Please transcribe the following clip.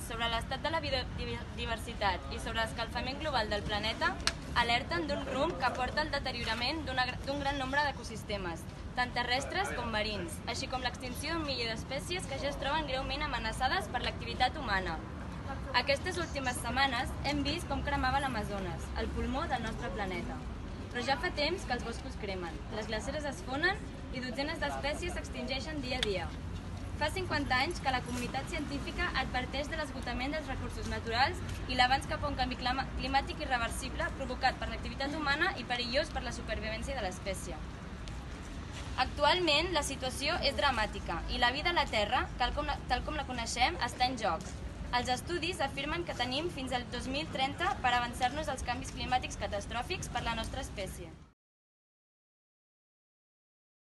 sobre l'estat de la biodiversitat i sobre l'escalfament global del planeta alerten d'un rumb que porta al deteriorament d'un gran nombre d'ecosistemes, tant terrestres com marins, així com l'extinció d'un milió d'espècies que ja es troben greument amenaçades per l'activitat humana. Aquestes últimes setmanes hem vist com cremava l'Amazones, el pulmó del nostre planeta. Però ja fa temps que els boscos cremen, les glaceres es fonen i dotzenes d'espècies s'extingeixen dia a dia. Fa 50 anys que la comunitat científica adverteix de l'esgotament dels recursos naturals i l'avanç cap a un canvi climàtic irreversible provocat per l'activitat humana i perillós per la supervivència de l'espècie. Actualment la situació és dramàtica i la vida a la Terra, tal com la, tal com la coneixem, està en joc. Els estudis afirmen que tenim fins al 2030 per avançar-nos als canvis climàtics catastròfics per la nostra espècie.